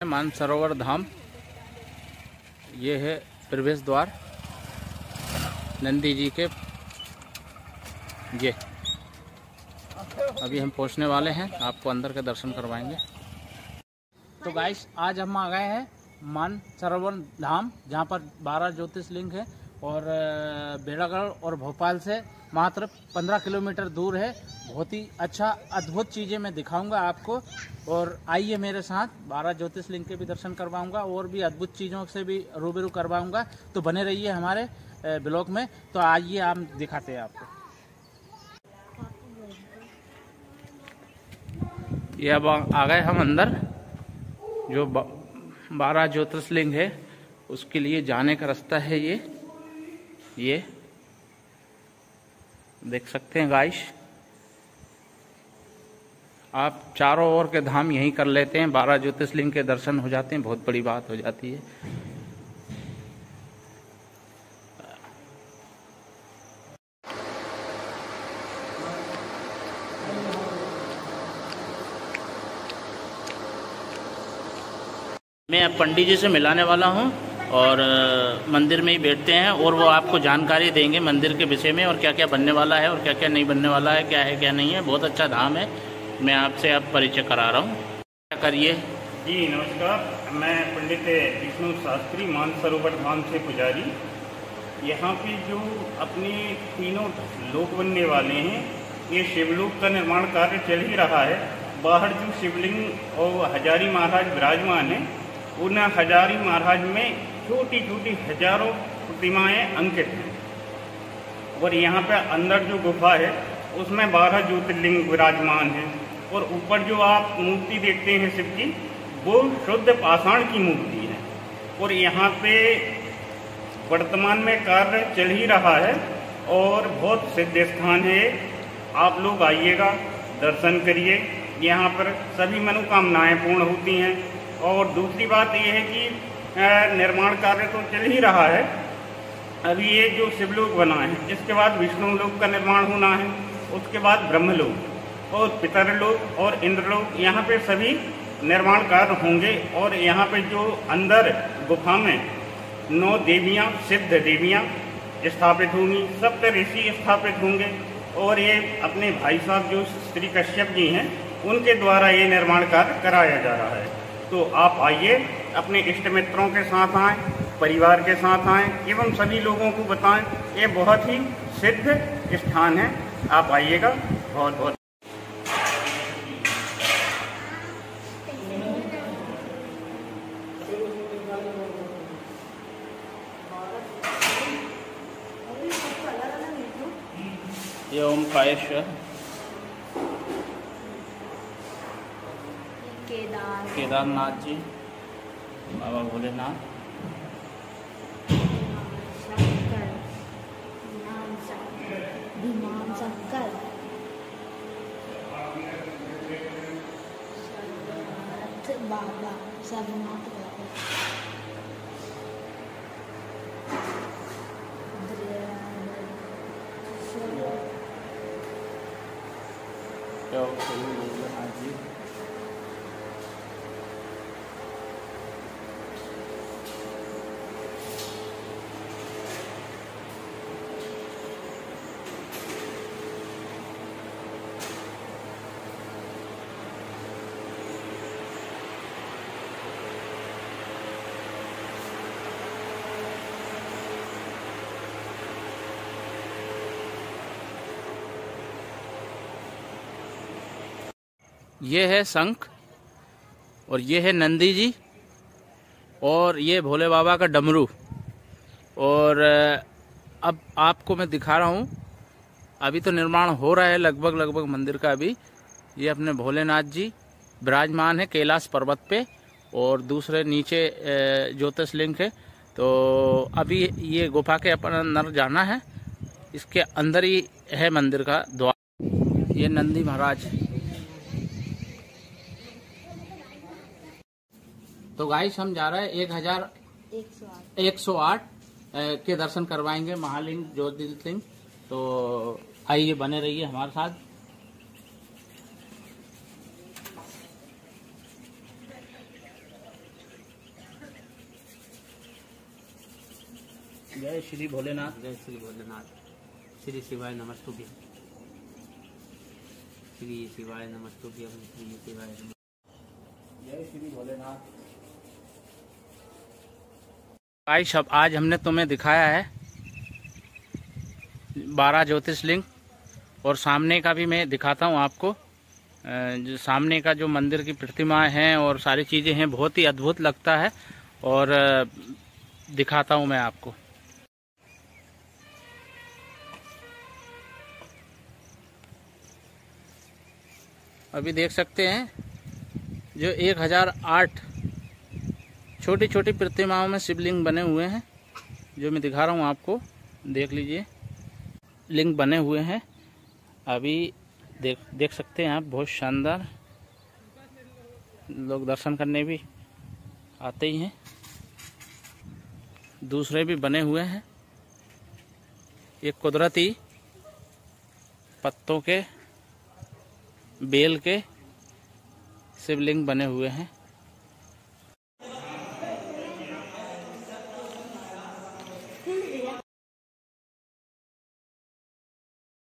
मानसरोवर धाम। ये है प्रवेश द्वार। नंदी जी के ये। अभी हम पहुँचने वाले हैं। आपको अंदर के दर्शन करवाएँगे। तो गाइस आज हम आ गए हैं मानसरोवर धाम, जहाँ पर 12 ज्योतिषलिंग है। और बेड़ागढ़ और भोपाल से मात्र 15 किलोमीटर दूर है। बहुत ही अच्छा अद्भुत चीज़ें मैं दिखाऊँगा आपको। और आइए मेरे साथ 12 ज्योतिषलिंग के भी दर्शन करवाऊँगा और भी अद्भुत चीज़ों से भी रूबरू करवाऊँगा। तो बने रहिए हमारे ब्लॉग में। तो आइए हम दिखाते हैं आपको। ये अब आ गए हम अंदर। जो बारह ज्योतिर्लिंग है, उसके लिए जाने का रास्ता है ये। ये देख सकते हैं गाइश आप चारों ओर के धाम यहीं कर लेते हैं, बारह ज्योतिषलिंग के दर्शन हो जाते हैं, बहुत बड़ी बात हो जाती है। मैं अब पंडित जी से मिलाने वाला हूँ। और मंदिर में ही बैठते हैं और वो आपको जानकारी देंगे मंदिर के विषय में और क्या क्या बनने वाला है और क्या क्या नहीं बनने वाला है, क्या है, क्या नहीं है। बहुत अच्छा धाम है। मैं आपसे अब आप परिचय करा रहा हूँ। क्या करिए? जी, नमस्कार। मैं पंडित विष्णु शास्त्री, मानसरोवर धाम से पुजारी। यहाँ पे जो अपने तीनों लोक बनने वाले हैं, ये शिवलोक का निर्माण कार्य चल ही रहा है। बाहर जो शिवलिंग और हजारी महाराज विराजमान है, उन हजारी महाराज में छोटी छोटी हज़ारों प्रतिमाएँ अंकित हैं। और यहाँ पे अंदर जो गुफा है, उसमें बारह ज्योतिर्लिंग विराजमान हैं। और ऊपर जो आप मूर्ति देखते हैं शिव की वो शुद्ध पाषाण की मूर्ति है। और यहाँ पे वर्तमान में कार्य चल ही रहा है और बहुत सिद्ध स्थान है। आप लोग आइएगा, दर्शन करिए। यहाँ पर सभी मनोकामनाएँ पूर्ण होती हैं। और दूसरी बात यह है कि निर्माण कार्य तो चल ही रहा है। अभी ये जो शिवलोक बना है इसके बाद विष्णु लोक का निर्माण होना है, उसके बाद ब्रह्मलोक और पितरलोक और इंद्रलोक, यहाँ पे सभी निर्माण कार्य होंगे और यहाँ पे जो अंदर गुफा में नौ देवियाँ, सिद्ध देवियाँ स्थापित होंगी, सप्त ऋषि स्थापित होंगे और ये अपने भाई साहब जो श्री कश्यप जी हैं, उनके द्वारा ये निर्माण कार्य कराया जा रहा है। तो आप आइए अपने इष्ट मित्रों के साथ आएँ परिवार के साथ आएँ एवं सभी लोगों को बताएँ ये बहुत ही सिद्ध स्थान है। आप आइएगा बहुत बहुत। ये ओम कायेश्वर केदार। केदारनाथ जी। बाबा भोलेनाथ बाबा सर्वनाथ बाबा क्या ये है शंख, और ये है नंदी जी, और ये भोले बाबा का डमरू। और अब आपको मैं दिखा रहा हूँ, अभी तो निर्माण हो रहा है लगभग लगभग मंदिर का अभी। ये अपने भोलेनाथ जी विराजमान है कैलाश पर्वत पे, और दूसरे नीचे ज्योतिषलिंग है। तो अभी ये गुफा के अपन अंदर जाना है, इसके अंदर ही है मंदिर का द्वार। ये नंदी महाराज तो गाइस हम जा रहे हैं एक हज़ार एक सौ आठ के दर्शन करवाएँगे महालिंग ज्योतिल सिंह तो आइए बने रहिए हमारे साथ। जय श्री भोलेनाथ। जय श्री भोलेनाथ। श्री शिवाय नमस्तुभ्य। श्री शिवाय नमस्तुभ्य। श्री शिवाय जय श्री भोलेनाथ। आइश अब आज हमने तुम्हें दिखाया है बारह ज्योतिषलिंग, और सामने का भी मैं दिखाता हूँ आपको जो सामने का जो मंदिर की प्रतिमाएँ हैं और सारी चीज़ें हैं, बहुत ही अद्भुत लगता है, और दिखाता हूँ मैं आपको। अभी देख सकते हैं, जो 1008 छोटी छोटी प्रतिमाओं में शिवलिंग बने हुए हैं, जो मैं दिखा रहा हूँ आपको, देख लीजिए। लिंग बने हुए हैं। अभी देख देख सकते हैं आप, बहुत शानदार। लोग दर्शन करने भी आते ही हैं। दूसरे भी बने हुए हैं। ये कुदरती पत्तों के, बेल के शिवलिंग बने हुए हैं।